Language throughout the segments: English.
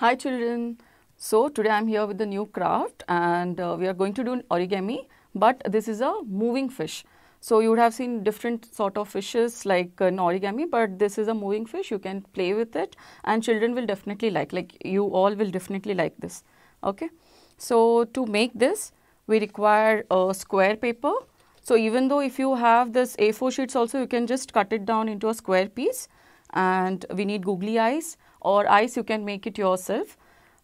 Hi children. So today I am here with the new craft and uh, we are going to do an origami but this is a moving fish. So you would have seen different sort of fishes like an origami but this is a moving fish you can play with it and children will definitely like like you all will definitely like this. Okay. So to make this we require a square paper. So even though if you have this A4 sheets also you can just cut it down into a square piece and we need googly eyes or eyes you can make it yourself.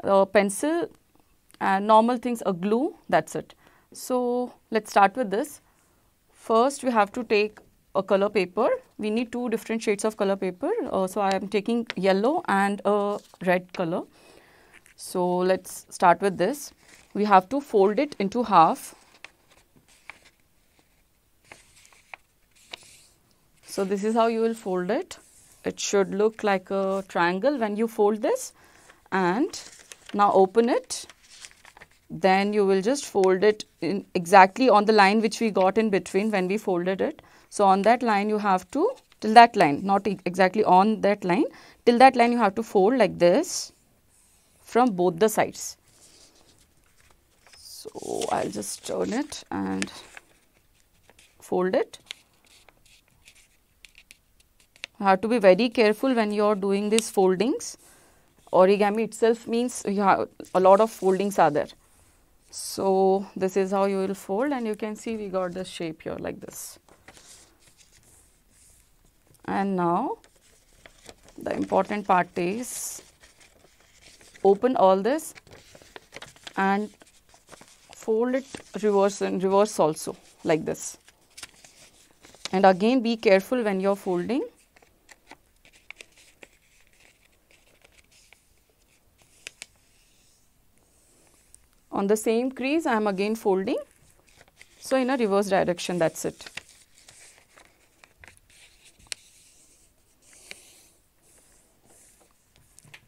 A pencil and normal things a glue that's it. So let's start with this. First we have to take a color paper. We need two different shades of color paper. Uh, so I am taking yellow and a red color. So let's start with this we have to fold it into half. So this is how you will fold it. It should look like a triangle when you fold this and now open it. Then you will just fold it in exactly on the line which we got in between when we folded it. So on that line you have to till that line not exactly on that line till that line you have to fold like this from both the sides. So I'll just turn it and fold it. You have to be very careful when you are doing these foldings. Origami itself means you have a lot of foldings are there. So this is how you will fold and you can see we got the shape here like this. And now the important part is open all this and fold it reverse and reverse also like this. And again be careful when you are folding. On the same crease I am again folding. So, in a reverse direction that is it.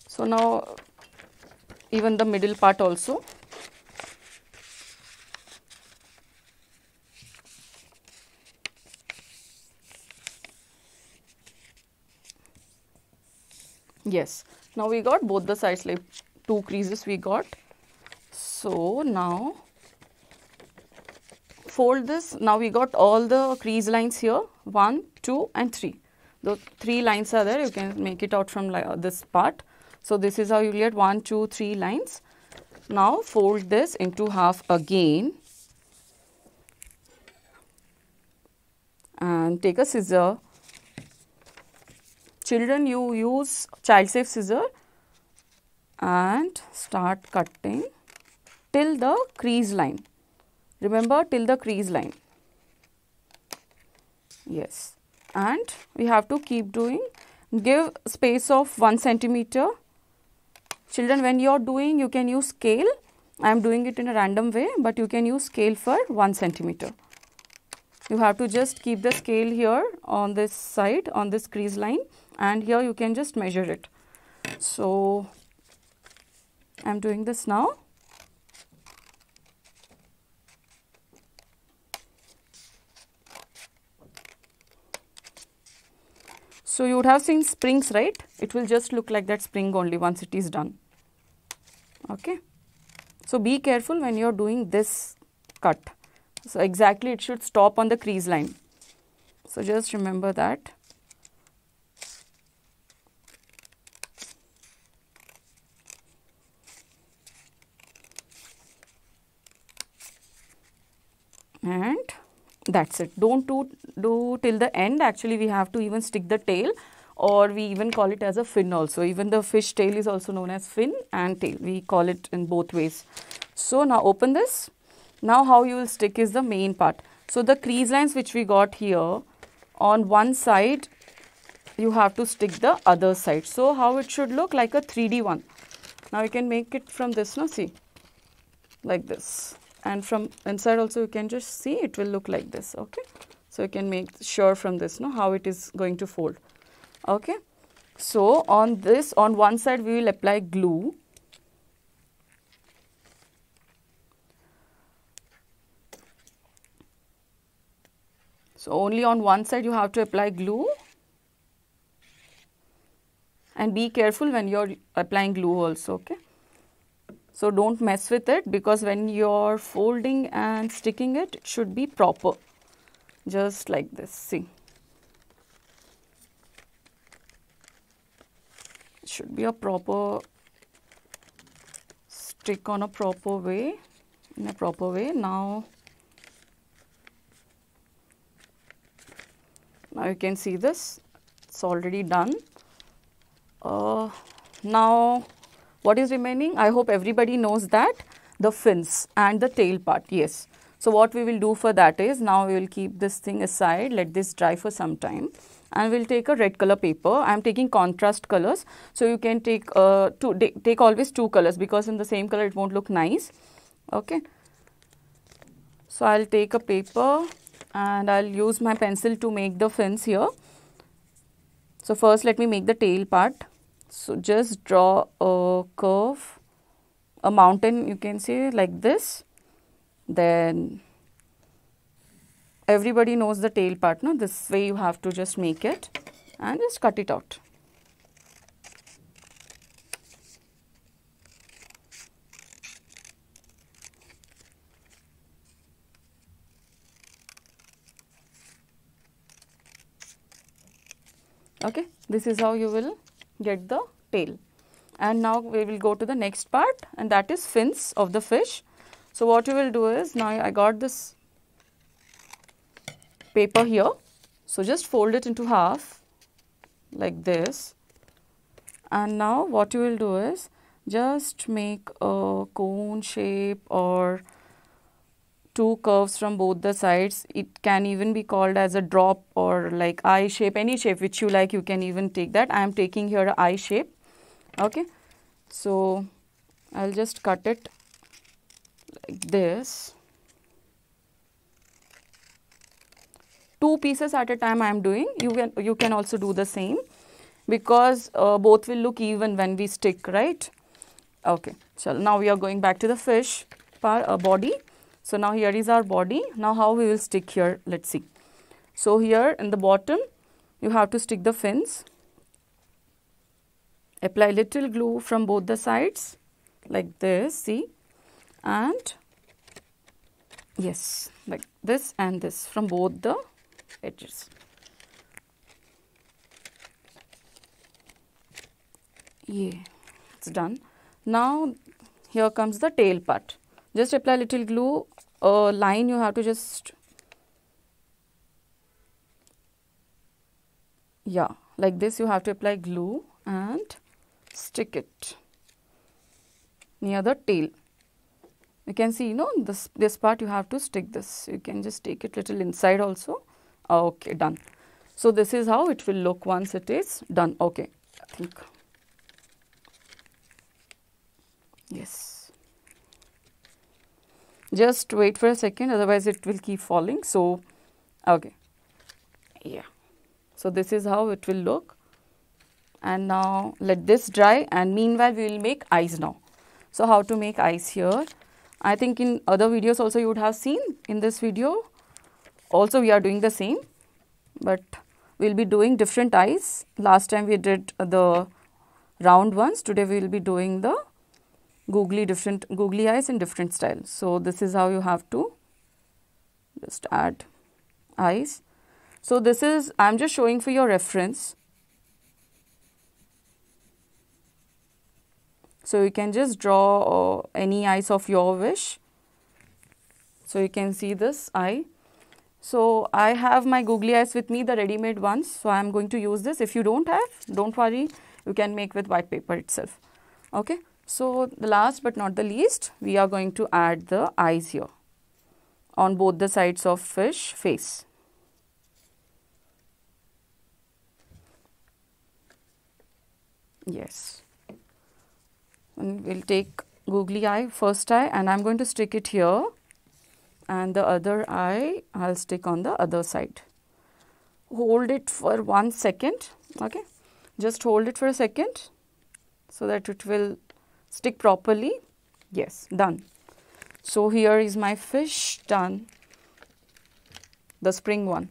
So, now even the middle part also Yes. Now we got both the sides like two creases we got. So now fold this. Now we got all the crease lines here 1, 2 and 3. The three lines are there you can make it out from this part. So this is how you get 1, 2, 3 lines. Now fold this into half again and take a scissor children you use child safe scissor and start cutting till the crease line. Remember till the crease line. Yes. And we have to keep doing. Give space of 1 centimeter. Children when you are doing you can use scale. I am doing it in a random way but you can use scale for 1 centimeter. You have to just keep the scale here on this side on this crease line and here you can just measure it. So, I am doing this now. So, you would have seen springs right, it will just look like that spring only once it is done. Okay. So, be careful when you are doing this cut. So, exactly it should stop on the crease line. So, just remember that. and that's it. Don't do, do till the end. Actually we have to even stick the tail or we even call it as a fin also. Even the fish tail is also known as fin and tail. We call it in both ways. So now open this. Now how you will stick is the main part. So the crease lines which we got here on one side you have to stick the other side. So how it should look like a 3d one. Now you can make it from this now see? Like this and from inside also you can just see it will look like this okay? So you can make sure from this know how it is going to fold okay? So on this on one side we will apply glue. So only on one side you have to apply glue. And be careful when you're applying glue also okay so don't mess with it because when you're folding and sticking it it should be proper. Just like this see? It should be a proper stick on a proper way in a proper way. Now now you can see this. It's already done. Uh, now what is remaining? I hope everybody knows that. The fins and the tail part yes. So what we will do for that is now we will keep this thing aside. Let this dry for some time. And we'll take a red color paper. I am taking contrast colors. So you can take uh, two take always two colors because in the same color it won't look nice. Okay. So I'll take a paper and I'll use my pencil to make the fins here. So first let me make the tail part. So just draw a curve, a mountain you can say like this. Then everybody knows the tail part, no? This way you have to just make it and just cut it out. okay this is how you will get the tail. And now we will go to the next part and that is fins of the fish. So what you will do is now I got this paper here. So just fold it into half like this. And now what you will do is just make a cone shape or two curves from both the sides. It can even be called as a drop or like eye shape, any shape which you like, you can even take that. I am taking here eye shape. Okay. So, I will just cut it like this. Two pieces at a time I am doing. You can, you can also do the same because uh, both will look even when we stick, right? Okay. So, now we are going back to the fish part, uh, body. So, now here is our body. Now, how we will stick here? Let us see. So, here in the bottom, you have to stick the fins. Apply little glue from both the sides like this, see, and yes, like this and this from both the edges. Yeah, it's done. Now, here comes the tail part. Just apply little glue a line you have to just yeah like this you have to apply glue and stick it near the tail. You can see you know this this part you have to stick this. You can just take it little inside also. Ah, okay done. So this is how it will look once it is done. Okay i think. Yes just wait for a second otherwise it will keep falling so okay. Yeah. So this is how it will look. And now let this dry and meanwhile we will make eyes now. So how to make eyes here? I think in other videos also you would have seen. In this video also we are doing the same but we'll be doing different eyes last time we did the round ones today we will be doing the googly different googly eyes in different styles. So, this is how you have to just add eyes. So, this is I am just showing for your reference. So, you can just draw uh, any eyes of your wish. So, you can see this eye. So, I have my googly eyes with me the ready made ones. So, I am going to use this. If you do not have, do not worry, you can make with white paper itself. Okay. So, the last but not the least, we are going to add the eyes here on both the sides of fish face. Yes. And we'll take googly eye, first eye and I'm going to stick it here and the other eye I'll stick on the other side. Hold it for one second, okay. Just hold it for a second so that it will stick properly? Yes. Done. So here is my fish done. The spring one.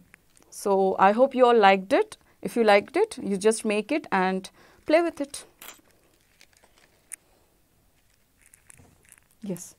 So i hope you all liked it. If you liked it you just make it and play with it. Yes.